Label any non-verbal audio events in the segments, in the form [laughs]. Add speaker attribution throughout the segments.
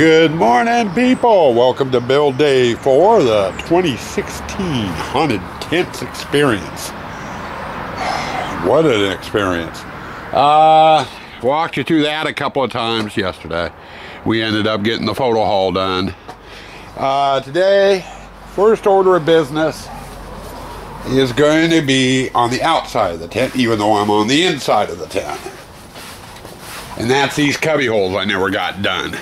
Speaker 1: Good morning, people. Welcome to build day for the 2016 Haunted Tents Experience. [sighs] What an experience. Uh, walked you through that a couple of times yesterday. We ended up getting the photo haul done. Uh, today, first order of business is going to be on the outside of the tent, even though I'm on the inside of the tent. And that's these cubby holes I never got done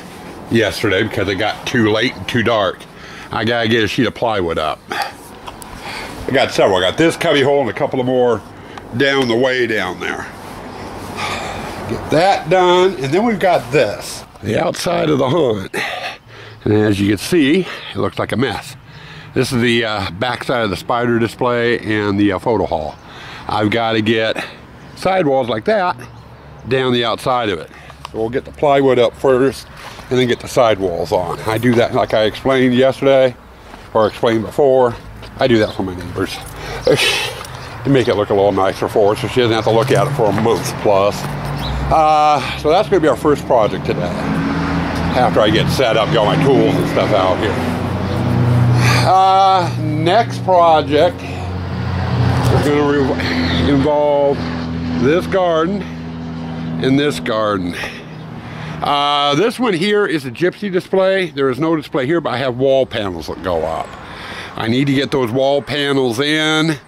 Speaker 1: yesterday because it got too late and too dark. I gotta get a sheet of plywood up. I got several. I got this cubby hole and a couple of more down the way down there. Get that done, and then we've got this. The outside of the haunt. And as you can see, it looks like a mess. This is the uh, back side of the spider display and the uh, photo hall. I've got to get sidewalls like that down the outside of it. So we'll get the plywood up first and then get the sidewalls on. I do that like I explained yesterday or explained before. I do that for my neighbors [sighs] to make it look a little nicer for her so she doesn't have to look at it for a month plus. Uh, so that's going to be our first project today. After I get set up, got my tools and stuff out here. Uh, next project is going to involve this garden and this garden. Uh, this one here is a gypsy display. There is no display here, but I have wall panels that go up. I need to get those wall panels in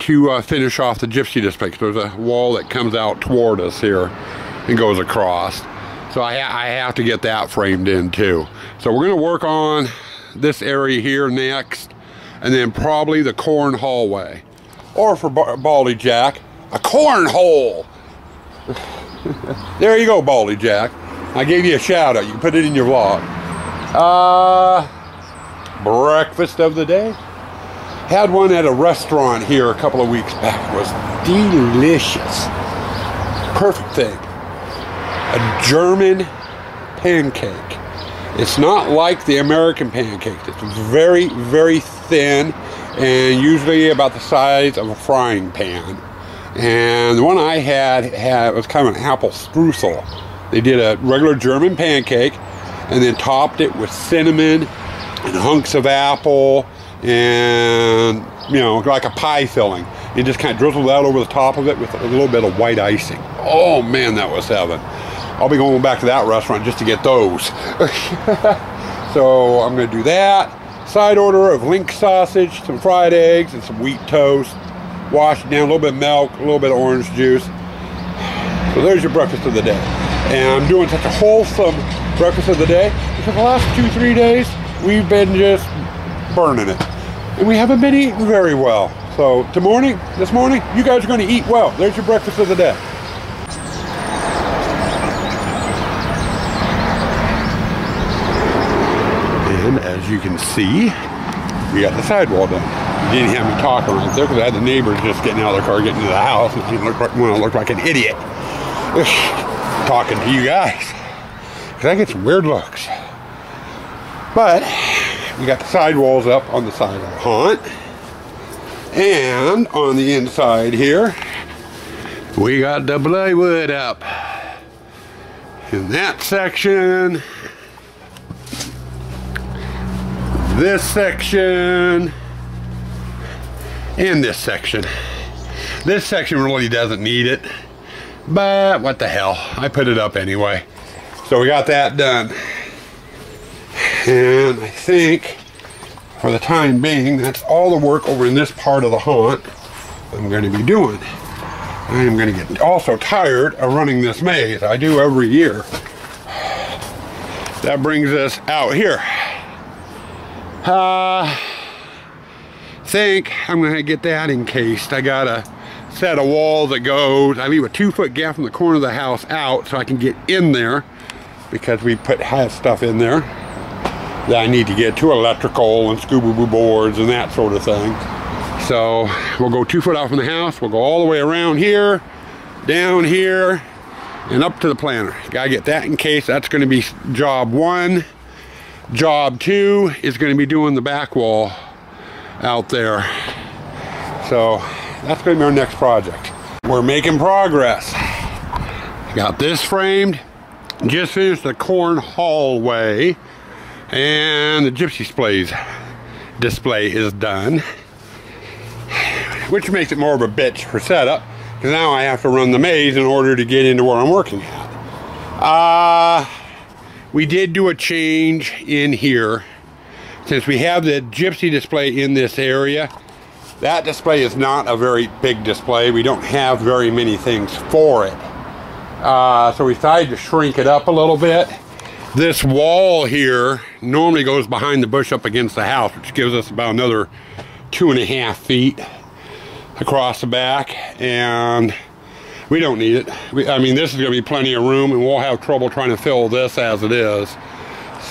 Speaker 1: to uh, finish off the gypsy display. There's a wall that comes out toward us here and goes across. So I, ha I have to get that framed in too. So we're gonna work on this area here next, and then probably the corn hallway. Or for Baldy Jack, a cornhole. [laughs] there you go, Baldy Jack. I gave you a shout out. You can put it in your vlog. Uh, breakfast of the day. Had one at a restaurant here a couple of weeks back. It was delicious. Perfect thing. A German pancake. It's not like the American pancake. It's very, very thin and usually about the size of a frying pan. And the one I had had was kind of an apple streusel. They did a regular German pancake and then topped it with cinnamon and hunks of apple and you know like a pie filling. And just kind of drizzled that over the top of it with a little bit of white icing. Oh man that was heaven. I'll be going back to that restaurant just to get those. [laughs] So I'm gonna do that. Side order of link sausage some fried eggs and some wheat toast. Wash it down a little bit of milk a little bit of orange juice. So there's your breakfast of the day and I'm doing such a wholesome breakfast of the day because the last two three days we've been just burning it. And we haven't been eating very well. So to morning, this morning, you guys are going to eat well. There's your breakfast of the day. And as you can see, we got the sidewall done. You didn't have me talking right there because I had the neighbors just getting out of their car, getting to the house, and I looked like, well, looked like an idiot talking to you guys. Because I get some weird looks. But we got the sidewalls up on the side of the haunt. And on the inside here, we got the plywood up. In that section, this section, and this section. This section really doesn't need it, but what the hell, I put it up anyway. So we got that done. And I think for the time being, that's all the work over in this part of the haunt I'm going to be doing. I am going to get also tired of running this maze. I do every year. That brings us out here. Uh, think I'm going to get that encased. I got a set of walls that goes, I leave a two foot gap from the corner of the house out so I can get in there because we put has stuff in there that I need to get to electrical and scuba boards and that sort of thing. So we'll go two foot off from the house. We'll go all the way around here, down here, and up to the planter. Gotta get that in case. That's gonna be job one. Job two is gonna be doing the back wall out there. So that's gonna be our next project. We're making progress. Got this framed. Just finished the corn hallway And the gypsy displays display is done. Which makes it more of a bitch for setup. Because now I have to run the maze in order to get into where I'm working at. Uh, we did do a change in here. Since we have the gypsy display in this area, that display is not a very big display. We don't have very many things for it. Uh, so we decided to shrink it up a little bit. This wall here normally goes behind the bush up against the house, which gives us about another two and a half feet across the back. And we don't need it. We, I mean, this is going to be plenty of room, and we'll have trouble trying to fill this as it is.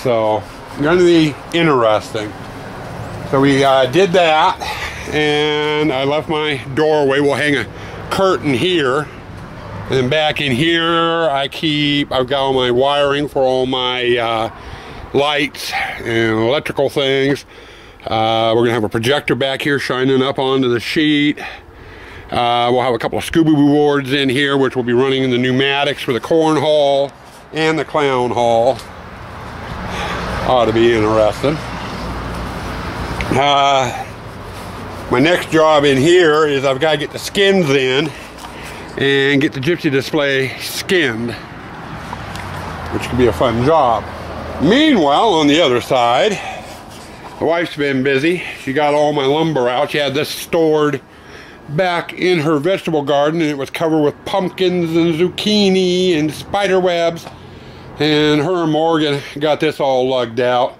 Speaker 1: So, going to be interesting. So we uh, did that, and I left my doorway. We'll hang a curtain here. And back in here, I keep, I've got all my wiring for all my uh, lights and electrical things. Uh, we're gonna have a projector back here shining up onto the sheet. Uh, we'll have a couple of Scooby boards in here, which will be running in the pneumatics for the cornhole and the clown hall. Ought to be interesting. Uh, my next job in here is I've got to get the skins in and get the gypsy display skinned, which could be a fun job. Meanwhile, on the other side, the wife's been busy. She got all my lumber out. She had this stored back in her vegetable garden and it was covered with pumpkins and zucchini and spider webs. And her and Morgan got this all lugged out.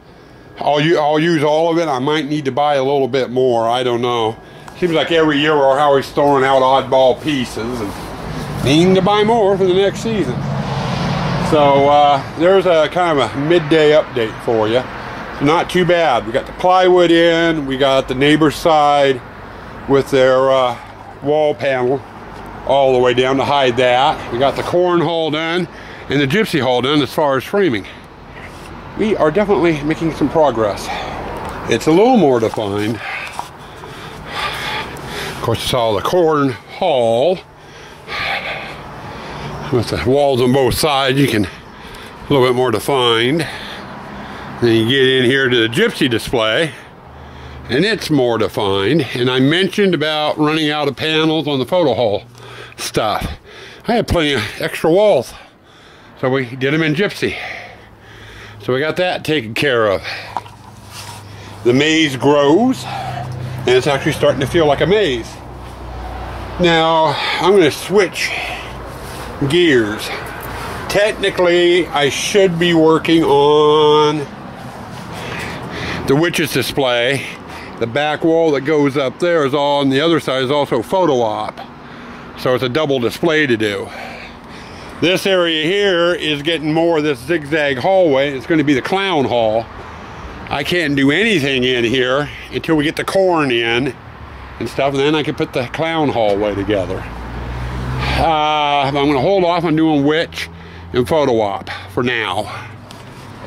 Speaker 1: I'll, I'll use all of it. I might need to buy a little bit more. I don't know. Seems like every year we're always throwing out oddball pieces and needing to buy more for the next season. So uh, there's a kind of a midday update for you. Not too bad. We got the plywood in. We got the neighbor's side with their uh, wall panel all the way down to hide that. We got the corn hole done and the gypsy hole done as far as framing we are definitely making some progress. It's a little more defined. Of course, it's all the corn hall. With the walls on both sides, you can a little bit more defined. Then you get in here to the gypsy display, and it's more defined. And I mentioned about running out of panels on the photo hall stuff. I had plenty of extra walls, so we did them in gypsy. So we got that taken care of. The maze grows, and it's actually starting to feel like a maze. Now, I'm going to switch gears. Technically, I should be working on the witch's display. The back wall that goes up there is all on the other side is also photo op. So it's a double display to do. This area here is getting more of this zigzag hallway. It's going to be the clown hall. I can't do anything in here until we get the corn in and stuff, and then I can put the clown hallway together. Uh, I'm going to hold off on doing witch and photo op for now.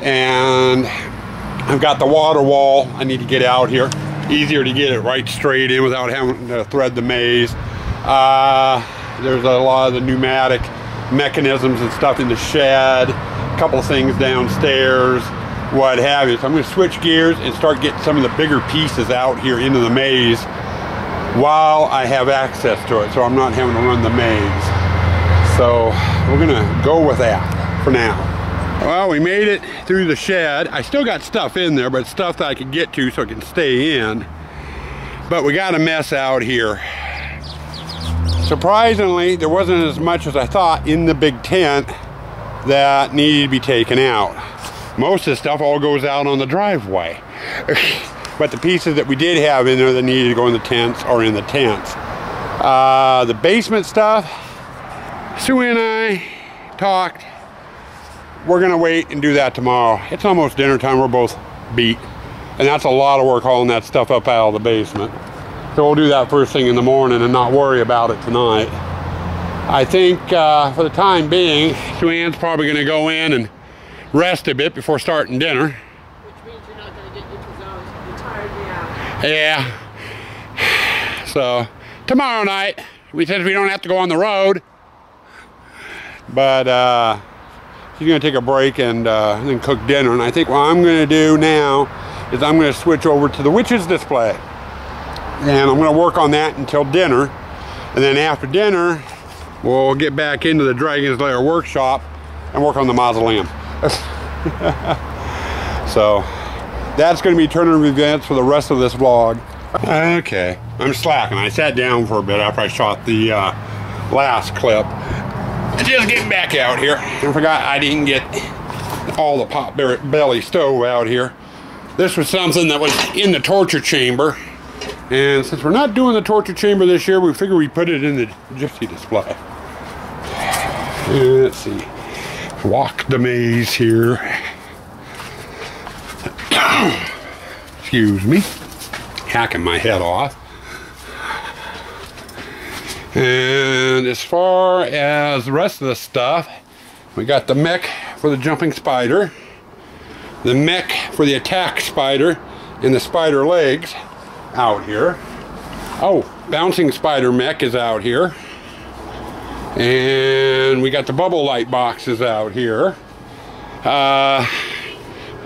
Speaker 1: And I've got the water wall. I need to get out here. Easier to get it right straight in without having to thread the maze. Uh, there's a lot of the pneumatic mechanisms and stuff in the shed, a couple of things downstairs, what have you. So I'm going to switch gears and start getting some of the bigger pieces out here into the maze while I have access to it, so I'm not having to run the maze. So we're going to go with that for now. Well, we made it through the shed. I still got stuff in there, but stuff that I can get to so I can stay in. But we got a mess out here. Surprisingly, there wasn't as much as I thought in the big tent that needed to be taken out. Most of the stuff all goes out on the driveway. [laughs] but the pieces that we did have in there that needed to go in the tents are in the tents. Uh, the basement stuff, Sue and I talked. We're gonna wait and do that tomorrow. It's almost dinner time, we're both beat. And that's a lot of work hauling that stuff up out of the basement. So we'll do that first thing in the morning and not worry about it tonight. I think uh, for the time being, Suanne's probably going to go in and rest a bit before starting dinner.
Speaker 2: Which means you're not going to get your pajamas. You tired me out.
Speaker 1: Yeah. So tomorrow night, we said we don't have to go on the road. But uh, he's going to take a break and uh, then cook dinner. And I think what I'm going to do now is I'm going to switch over to the witches display. And I'm going to work on that until dinner. And then after dinner, we'll get back into the Dragon's Lair workshop and work on the mausoleum. [laughs] so that's going to be turning events for the rest of this vlog. Okay, I'm slacking. I sat down for a bit after I shot the uh, last clip. Just getting back out here. I forgot I didn't get all the pot belly stove out here. This was something that was in the torture chamber. And since we're not doing the torture chamber this year, we figured we'd put it in the gypsy display. Let's see. Walk the maze here. [coughs] Excuse me hacking my head off. And as far as the rest of the stuff, we got the mech for the jumping spider, the mech for the attack spider, and the spider legs out here. Oh, bouncing spider mech is out here. And we got the bubble light boxes out here. Uh,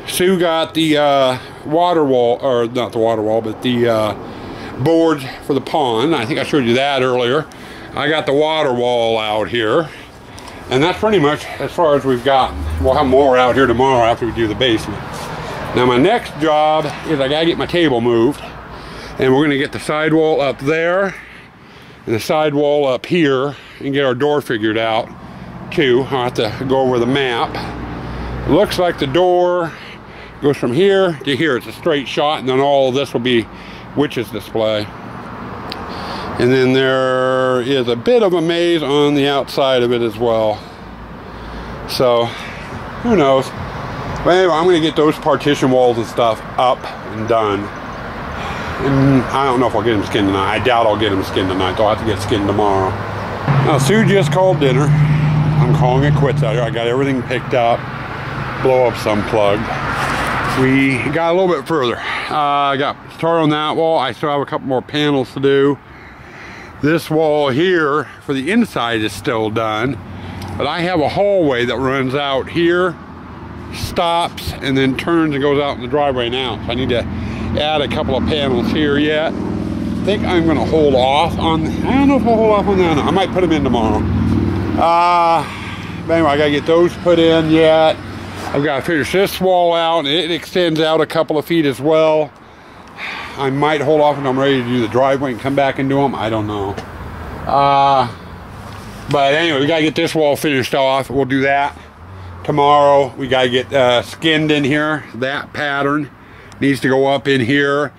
Speaker 1: Sue got the uh, water wall, or not the water wall, but the uh, boards for the pond. I think I showed you that earlier. I got the water wall out here. And that's pretty much as far as we've gotten. We'll have more out here tomorrow after we do the basement. Now my next job is I gotta get my table moved. And we're gonna get the sidewall up there and the sidewall up here and get our door figured out too. I'll have to go over the map. It looks like the door goes from here to here. It's a straight shot, and then all this will be witches display. And then there is a bit of a maze on the outside of it as well. So, who knows? But anyway, I'm going to get those partition walls and stuff up and done. And I don't know if I'll get him skinned tonight. I doubt I'll get him skinned tonight. I'll have to get skinned tomorrow. Now, Sue just called dinner. I'm calling it quits out here. I got everything picked up. Blow up some plug we got a little bit further. I uh, got started on that wall. I still have a couple more panels to do. This wall here for the inside is still done, but I have a hallway that runs out here, stops, and then turns and goes out in the driveway now. So I need to add a couple of panels here yet. I think I'm gonna hold off on, I don't know if I'll hold off on that. I might put them in tomorrow. Uh, but anyway, I gotta get those put in yet. I've got to finish this wall out it extends out a couple of feet as well. I might hold off until I'm ready to do the driveway and come back and do them. I don't know. Uh, but anyway, we got to get this wall finished off. We'll do that tomorrow. We got to get uh, skinned in here. That pattern needs to go up in here.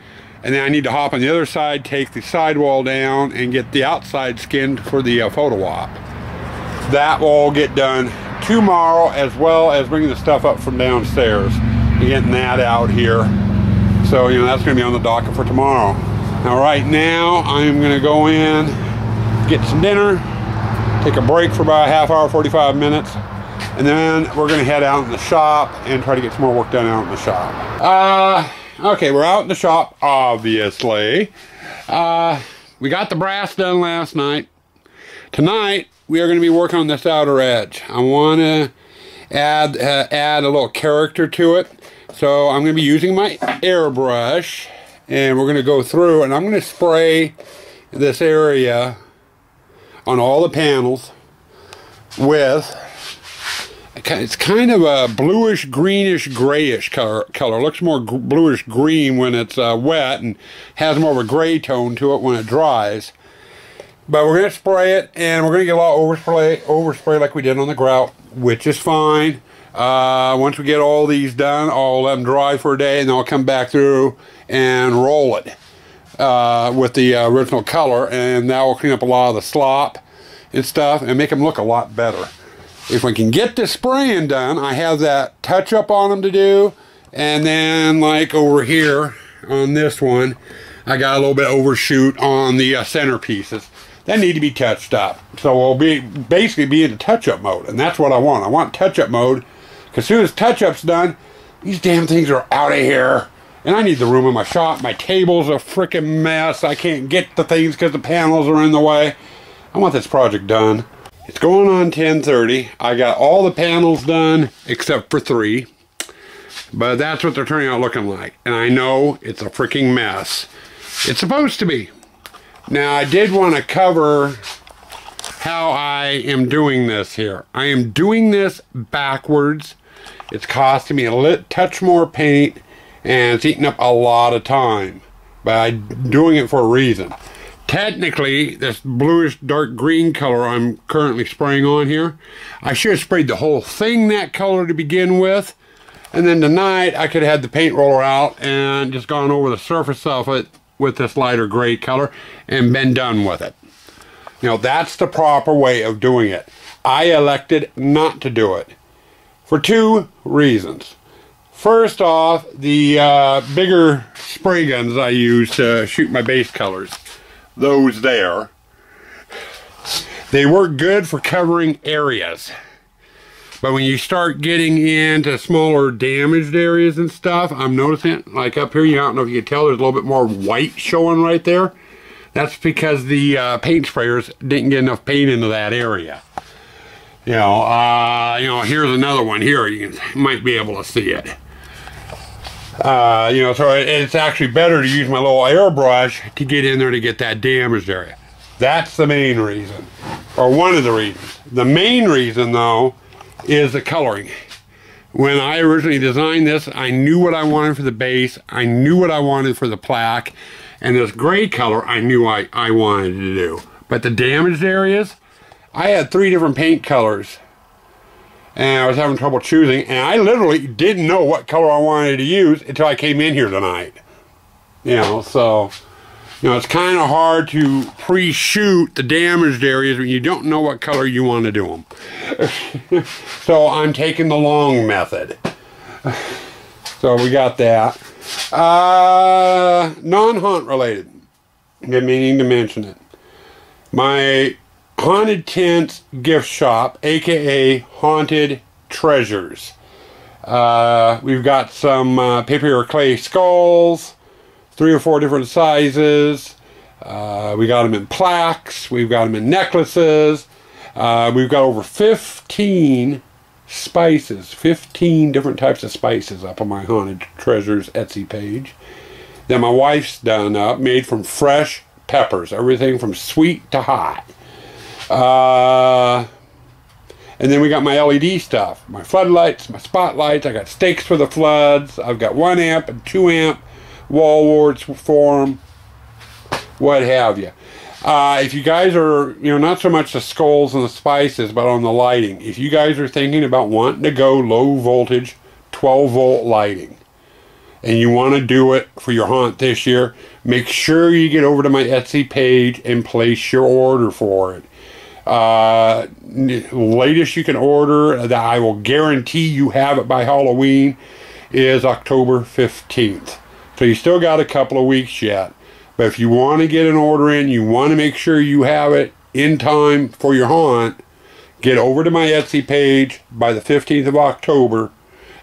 Speaker 1: And then I need to hop on the other side, take the sidewall down, and get the outside skinned for the uh, photo op. That will all get done tomorrow as well as bringing the stuff up from downstairs and getting that out here. So, you know, that's going to be on the docket for tomorrow. Now, right now, I'm going to go in, get some dinner, take a break for about a half hour, 45 minutes, and then we're to head out in the shop and try to get some more work done out in the shop. Uh, okay, we're out in the shop, obviously. Uh, we got the brass done last night. Tonight, we are going to be working on this outer edge. I want to add uh, add a little character to it. So I'm going to be using my airbrush and we're going to go through and I'm going to spray this area on all the panels with it's kind of a bluish greenish grayish color color looks more bluish green when it's uh, wet and has more of a gray tone to it when it dries but we're going to spray it, and we're going to get a lot of overspray, overspray like we did on the grout, which is fine. Uh, once we get all these done, I'll let them dry for a day, and then I'll come back through and roll it uh, with the uh, original color, and that will clean up a lot of the slop and stuff, and make them look a lot better. If we can get this spraying done, I have that touch-up on them to do, and then like over here on this one, I got a little bit overshoot on the uh, centerpieces that need to be touched up. So we'll be basically be in touch-up mode, and that's what I want. I want touch-up mode, because as soon as touch-up's done, these damn things are out of here. And I need the room in my shop. My table's a freaking mess. I can't get the things because the panels are in the way. I want this project done. It's going on 1030. I got all the panels done except for three. But that's what they're turning out looking like. And I know it's a freaking mess. It's supposed to be. Now I did want to cover how I am doing this here. I am doing this backwards. It's costing me a lit touch more paint and it's eating up a lot of time. But I'm doing it for a reason. Technically, this bluish dark green color I'm currently spraying on here, I should have sprayed the whole thing that color to begin with. And then tonight, I could have had the paint roller out and just gone over the surface of it with this lighter gray color and been done with it. You know, that's the proper way of doing it. I elected not to do it for two reasons. First off, the uh, bigger spray guns I use to shoot my base colors those there. They work good for covering areas. But when you start getting into smaller damaged areas and stuff, I'm noticing, like up here, you don't know if you can tell, there's a little bit more white showing right there. That's because the uh, paint sprayers didn't get enough paint into that area. You know, uh, you know, here's another one here. You, you might be able to see it. Uh, you know, so it's actually better to use my little airbrush to get in there to get that damaged area. That's the main reason, or one of the reasons. The main reason, though, is the coloring. When I originally designed this, I knew what I wanted for the base, I knew what I wanted for the plaque, and this gray color I knew I, I wanted to do. But the damaged areas, I had three different paint colors and I was having trouble choosing, and I literally didn't know what color I wanted to use until I came in here tonight. You know, so, you know, it's kind of hard to pre-shoot the damaged areas when you don't know what color you want to do them. [laughs] so I'm taking the long method. [sighs] So we got that. Uh, non-hunt related. Didn't meaning to mention it. My Haunted Tents Gift Shop, aka Haunted Treasures. Uh, we've got some uh, paper clay skulls, three or four different sizes. Uh, we got them in plaques. We've got them in necklaces. Uh, we've got over 15 spices, 15 different types of spices up on my Haunted Treasures Etsy page. that my wife's done up, made from fresh peppers, everything from sweet to hot. Uh, and then we got my LED stuff, my floodlights, my spotlights. I got stakes for the floods. I've got one amp and two amp wall warts for them, what have you. Uh, if you guys are, you know, not so much the skulls and the spices, but on the lighting. If you guys are thinking about wanting to go low voltage, 12 volt lighting, and you want to do it for your haunt this year, make sure you get over to my Etsy page and place your order for it. Uh, latest you can order that I will guarantee you have it by Halloween is October 15th. So you still got a couple of weeks yet. But if you want to get an order in, you want to make sure you have it in time for your haunt, get over to my Etsy page by the 15th of October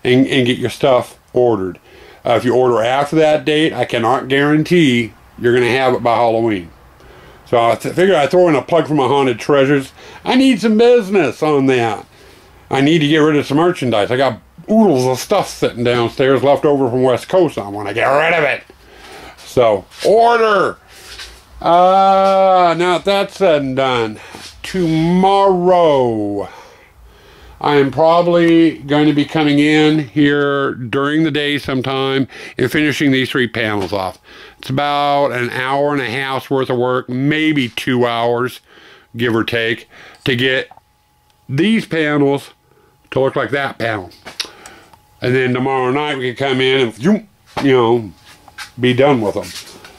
Speaker 1: and, and get your stuff ordered. Uh, if you order after that date, I cannot guarantee you're going to have it by Halloween. So I figured I'd throw in a plug for my haunted treasures. I need some business on that. I need to get rid of some merchandise. I got oodles of stuff sitting downstairs left over from West Coast. I want to get rid of it. So, order! Uh, now that's said and done, tomorrow I am probably going to be coming in here during the day sometime and finishing these three panels off. It's about an hour and a half's worth of work, maybe two hours, give or take, to get these panels to look like that panel. And then tomorrow night we can come in and, you know, be done with them,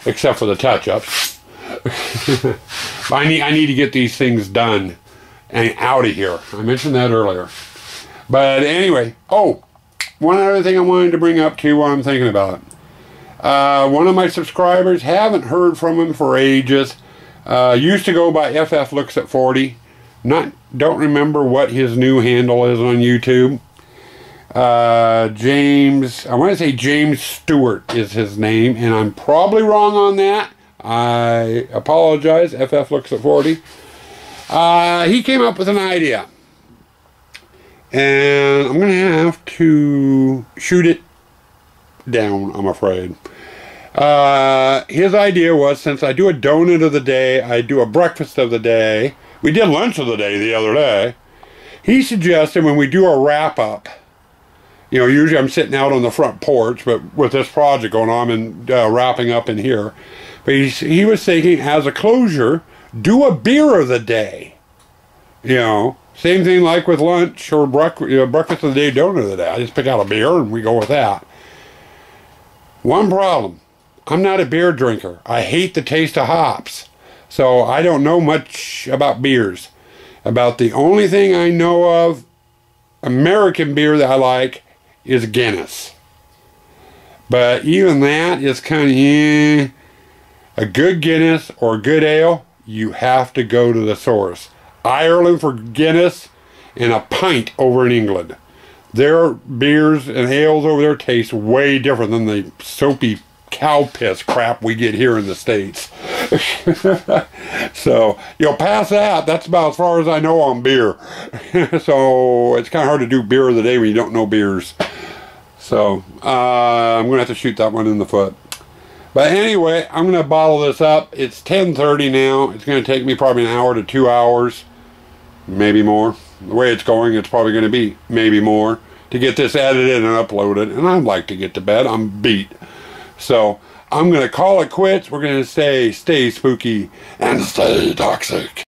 Speaker 1: except for the touch-ups. [laughs] I need I need to get these things done and out of here. I mentioned that earlier. But anyway, oh, one other thing I wanted to bring up too while I'm thinking about it. Uh, one of my subscribers, haven't heard from him for ages. Uh, used to go by FF Looks at 40. Not, don't remember what his new handle is on YouTube. Uh, James, I want to say James Stewart is his name, and I'm probably wrong on that. I apologize, FF Looks at 40. Uh, he came up with an idea. And I'm going to have to shoot it down, I'm afraid. Uh, his idea was since I do a donut of the day, I do a breakfast of the day. We did lunch of the day the other day. He suggested when we do a wrap up, you know, usually I'm sitting out on the front porch, but with this project going on, I'm uh, wrapping up in here. But he was thinking, as a closure, do a beer of the day. You know, same thing like with lunch or breakfast, you know, breakfast of the day, donut of the day. I just pick out a beer and we go with that. One problem I'm not a beer drinker. I hate the taste of hops. So I don't know much about beers. About the only thing I know of American beer that I like is Guinness. But even that is kind of eh. A good Guinness or a good ale, you have to go to the source. Ireland for Guinness and a pint over in England. Their beers and ales over there taste way different than the soapy cow piss crap we get here in the States. [laughs] so, you know, past that, that's about as far as I know on beer. [laughs] so, it's kind of hard to do beer of the day when you don't know beers. So, uh, I'm going to have to shoot that one in the foot. But anyway, I'm going to bottle this up. It's 10.30 now. It's going to take me probably an hour to two hours. Maybe more. The way it's going, it's probably going to be maybe more to get this edited and uploaded. And I'd like to get to bed. I'm beat. So I'm going to call it quits. We're going to say stay spooky and stay toxic.